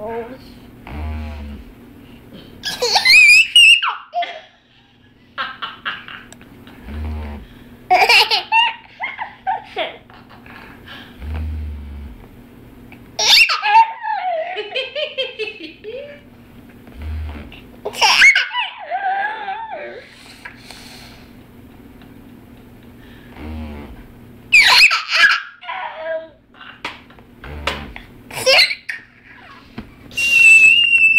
Oh.